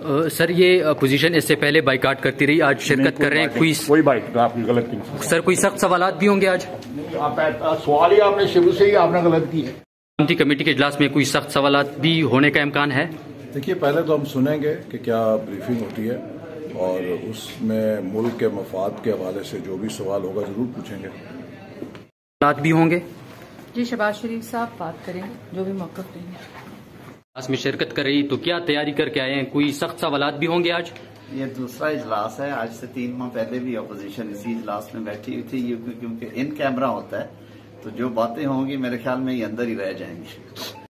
Sir ये position इससे पहले बाइकाट करती रही आज शिरकत कर रहे हैं कोई कोई बाइक आपकी गलत नहीं सर कोई सख्त सवाल भी होंगे आज? आप सवाल ही आपने शुरू से ही आपने गलत की है। सलामती कमेटी के इजलास में कोई सख्त सवाल भी होने का इम्कान है? देखिए पहले तो हम सुनेंगे कि क्या ब्रीफिंग होती है और उसमें मुल्क के मफाद के हवाले से जो भी सवाल होगा ज़रूर पूछेंगे। सवाल भी होंगे? जी शबाज शरीफ साहब बात करेंगे जो भी मौका देंगे। इजलास में शिरकत कर रही तो क्या तैयारी करके आए हैं? कोई सख्त सवाल भी होंगे आज? ये दूसरा इजलास है। आज से तीन माह पहले भी अपोजिशन इसी इजलास में बैठी हुई थी क्योंकि इन कैमरा होता है तो जो बातें होंगी, मेरे ख्याल में ये अंदर ही रह जाएँगी।